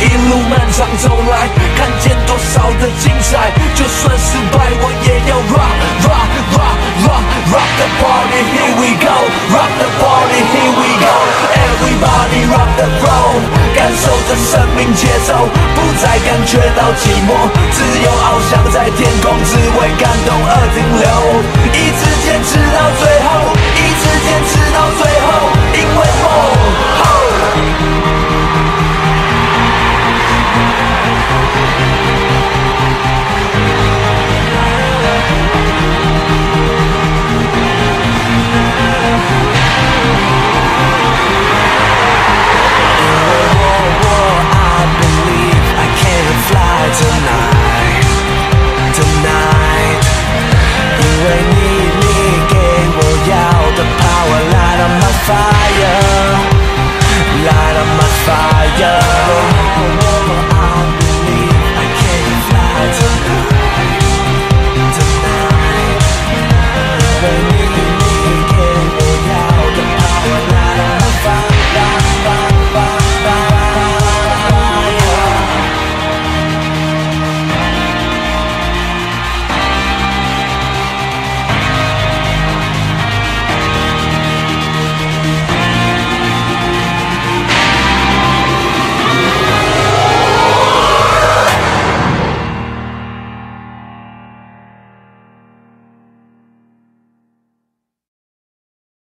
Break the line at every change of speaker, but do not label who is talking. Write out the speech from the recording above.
一
路漫长走来，看见多少的精彩，就算失败，我也要 rock rock rock rock rock the party. Here we go, rock the party. Here we go. Everybody rock the flow，感受着生命节奏，When you.